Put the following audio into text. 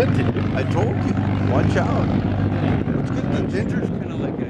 I told you. Watch out. Let's get the Ginger's kind of like a